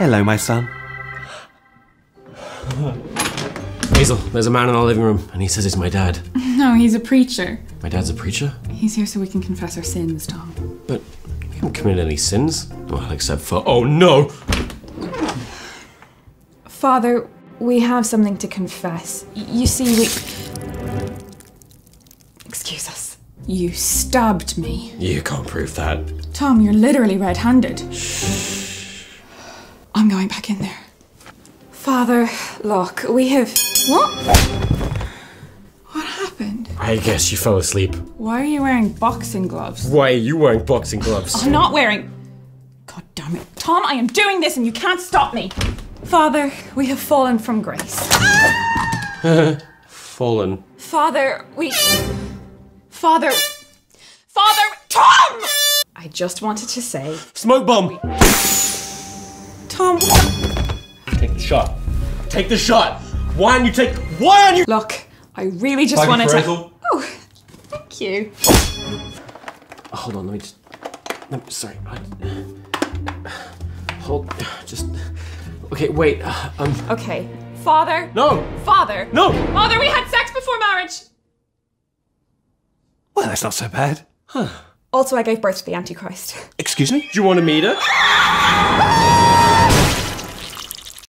Hello, my son. Hazel, there's a man in our living room, and he says he's my dad. No, he's a preacher. My dad's a preacher? He's here so we can confess our sins, Tom. But we haven't committed any sins. Well, except for. Oh no! Father, we have something to confess. You see, we. Excuse us. You stabbed me. You can't prove that. Tom, you're literally red handed. I'm going back in there. Father, look, we have. What? What happened? I guess you fell asleep. Why are you wearing boxing gloves? Why are you wearing boxing gloves? I'm not wearing. God damn it. Tom, I am doing this and you can't stop me. Father, we have fallen from grace. Fallen. Father, we. Father. Father. Tom! I just wanted to say. Smoke bomb! Tom. Take the shot. Take the shot! Why aren't you take. Why aren't you. Look, I really just Thank you, wanted to. Hazel. Oh, thank you. Hold on, let me just. Let me, sorry. I, hold. Just. Okay, wait. uh, Um. Okay. Father. No! Father. No! Father, we had sex before marriage. Well, that's not so bad. Huh. Also, I gave birth to the Antichrist. Excuse me? Do you want to meet her?